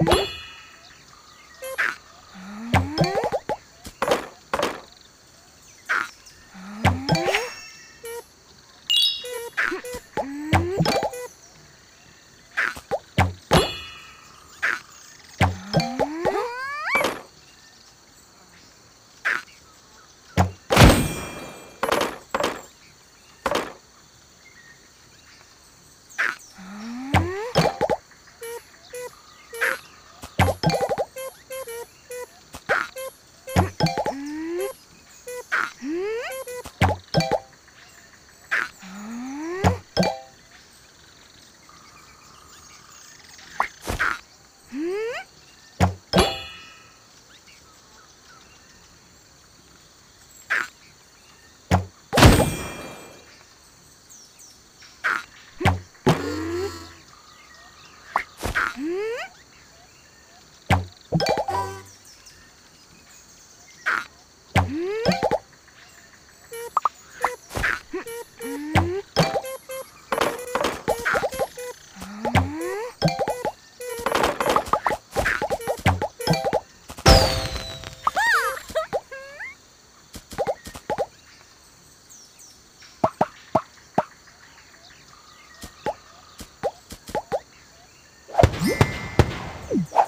Mm-hmm. 음? 음? Yeah.